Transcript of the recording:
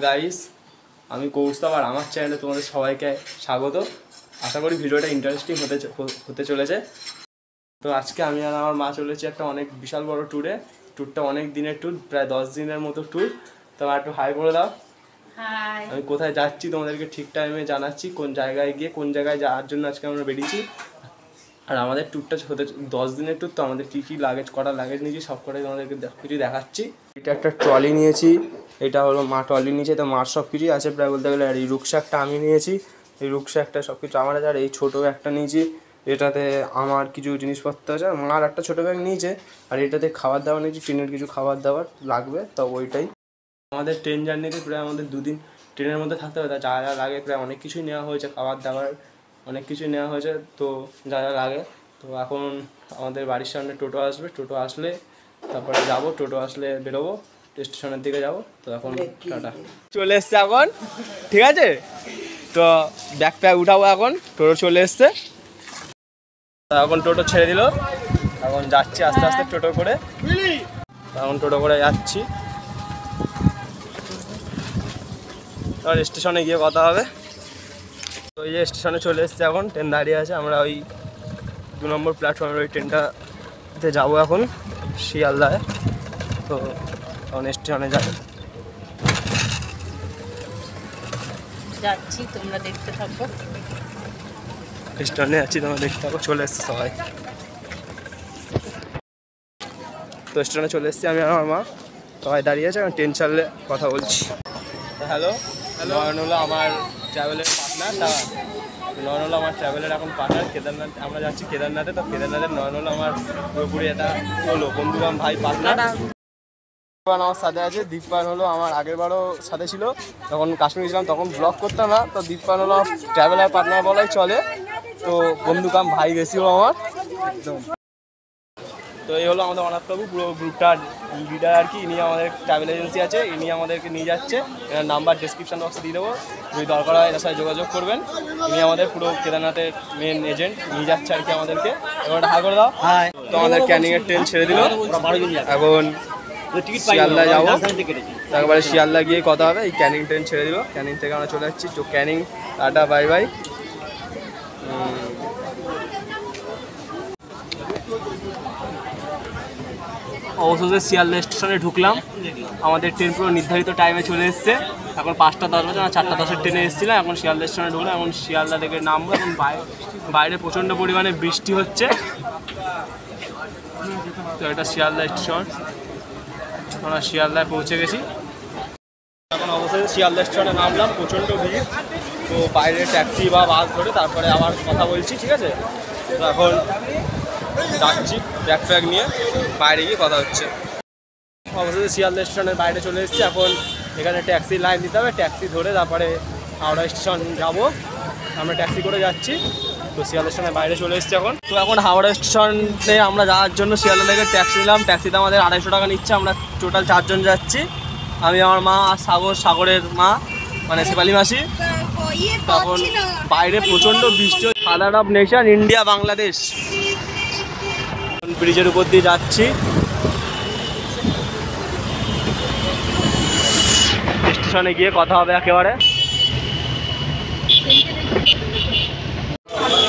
Guys আমি কৌস্তব আর আমার চ্যানেলে তোমাদের সবাইকে স্বাগত। আশা করি ভিডিওটা ইন্টারেস্টিং হতে হতে চলেছে। তো আজকে আমি আর আমার মা চলেছি একটা অনেক বিশাল বড় ট্যুরে ট্যুরটা অনেক দিনের ট্যুর প্রায় দশ দিনের মতো ট্যুর তো আমার একটু হাই করে দাও। আমি কোথায় যাচ্ছি তোমাদেরকে ঠিক টাইমে জানাচ্ছি কোন জায়গায় গিয়ে কোন জায়গায় যাওয়ার জন্য আজকে আমরা বেরিয়েছি। আর আমাদের ট্যুরটা হতে দশ দিনের ট্যুর তো আমাদের কী কী লাগেজ কটা লাগেজ নিয়েছি সব কটাই তোমাদেরকে কিছু দেখাচ্ছি। এটা একটা ট্রলি নিয়েছি। এটা হলো মা ট্রলি নিয়েছে, তো মার সব কিছুই আছে। প্রায় বলতে গেলে আর এই রুকসাকটা আমি নিয়েছি। এই রুকসাকটা সব কিছু আমার আছে, আর এই ছোটো একটা নিয়েছি। এটাতে আমার কিছু জিনিসপত্র আছে। আর মার একটা ছোটো ব্যাগ নিয়েছে, আর এটাতে খাবার দাবার নিয়েছি ট্রেনের কিছু খাবার দাবার লাগবে, তো ওইটাই। আমাদের ট্রেন জার্নিতে প্রায় আমাদের দুদিন ট্রেনের মধ্যে থাকতে হবে যা যা লাগে প্রায় অনেক কিছুই নেওয়া হয়েছে, খাবার দাবার অনেক কিছুই নেওয়া হয়েছে, তো যা যা লাগে। তো এখন আমাদের বাড়ির সামনে টোটো আসবে, টোটো আসলে তারপরে যাব, টোটো আসলে বেরোবো। স্টেশনের দিকে যাব তো এখন টাটা। চলে এসছে এখন ঠিক আছে? তো ব্যাগ প্যাগ উঠাবো এখন টোটো চলে এসছে। এখন টোটো ছেড়ে দিল এখন যাচ্ছি আস্তে আস্তে টোটো করে। এখন টোটো করে যাচ্ছি। আর স্টেশনে গিয়ে কথা হবে। তো এই যে স্টেশনে চলে এসেছে এখন ট্রেন দাঁড়িয়ে আছে আমরা ওই দু নম্বর প্ল্যাটফর্মের ওই ট্রেনটাতে যাব এখন শিয়ালদায়। তো এখন স্টেশনে যাই যাচ্ছি তোমরা দেখতে থাকো। স্টেশনে যাচ্ছি তোমরা দেখতে পাবো চলে এসছে সবাই। তো স্টেশনে চলে এসেছি আমি আর আমার মা। সবাই দাঁড়িয়ে আছে এখন ট্রেন চাললে কথা বলছি। হ্যালো নয়ন হলো আমার ট্রাভেলের পার্টনার তা নয়ন হলো আমার ট্রাভেলের এখন পার্টনার কেদারনাথ আমরা যাচ্ছি কেদারনাথে তো কেদারনাথের নয়ন হলো আমার পুরোপুরি এটা হলো বন্ধু আমার ভাই পার্টনার দীপান আমার সাথে আছে। দীপান হলো আমার আগের বারও সাথে ছিল। তখন কাশ্মীর ছিলাম তখন ব্লগ করতাম না। তো দীপান হলো ট্রাভেলার পার্টনার বলাই চলে। তো বন্ধু কাম ভাই বেশিও আমার। একদম। তো এই হলো আমাদের অনাথবাবু পুরো গ্রুপটার লিডার আর কি। ইনি আমাদের ট্রাভেল এজেন্সি আছে। ইনি আমাদেরকে নিয়ে যাচ্ছে। এনার নাম্বার ডিসক্রিপশন বক্সে দিয়ে দেবো। যদি দরকার হয় এনার সাথে যোগাযোগ করবেন। ইনি আমাদের পুরো কেদারনাথের মেন এজেন্ট নিয়ে যাচ্ছে আর কি আমাদেরকে। এবার হাই করে দাও। তো আমাদের ক্যানিংয়ের ট্রেন ছেড়ে দিল। এখন শিয়ালদা যাব। তো একবারে শিয়ালদা গিয়ে কথা হবে এই ক্যানিং ট্রেন ছেড়ে দিল। ক্যানিং থেকে আমরা চলে যাচ্ছি তো ক্যানিং টাটা বাই বাই। অবশেষে শিয়ালদা স্টেশনে ঢুকলাম। আমাদের ট্রেন পুরো নির্ধারিত টাইমে চলে এসছে। এখন পাঁচটা দশ বাজে আমরা চারটা দশের ট্রেনে এসেছিলাম এখন শিয়ালদা স্টেশনে ঢুকলাম এখন শিয়ালদা থেকে নামবো এখন বাইরে বাইরে প্রচণ্ড পরিমাণে বৃষ্টি হচ্ছে। তো এটা শিয়ালদা স্টেশন। আমরা শিয়ালদায় পৌঁছে গেছি। এখন অবশ্যই শিয়ালদা স্টেশনে নামলাম, প্রচণ্ড ভিড়। তো বাইরে ট্যাক্সি বা বাস ধরে তারপরে আবার কথা বলছি, ঠিক আছে? তো এখন যাচ্ছি ব্যাগ ফ্যাগ নিয়ে, বাইরে গিয়ে কথা হচ্ছে। অবশ্যই শিয়ালদা স্টেশনের বাইরে চলে এসেছি। এখন এখানে ট্যাক্সি লাইন দিতে হবে, ট্যাক্সি ধরে তারপরে হাওড়া স্টেশন যাব। আমরা ট্যাক্সি করে যাচ্ছি। তো শিয়ালদা বাইরে চলে এসেছি এখন। তো এখন হাওড়া স্টেশনে আমরা যাওয়ার জন্য শিয়ালদা থেকে ট্যাক্সি নিলাম। ট্যাক্সিতে আমাদের আড়াইশো টাকা নিচ্ছে। আমরা টোটাল চারজন যাচ্ছি। আমি, আমার মা, আর সাগর, সাগরের মা মানে শেফালি মাসি। তখন বাইরে প্রচণ্ড বৃষ্টি father of nation India Bangladesh ব্রিজের উপর দিয়ে যাচ্ছি। স্টেশনে গিয়ে কথা হবে একেবারে।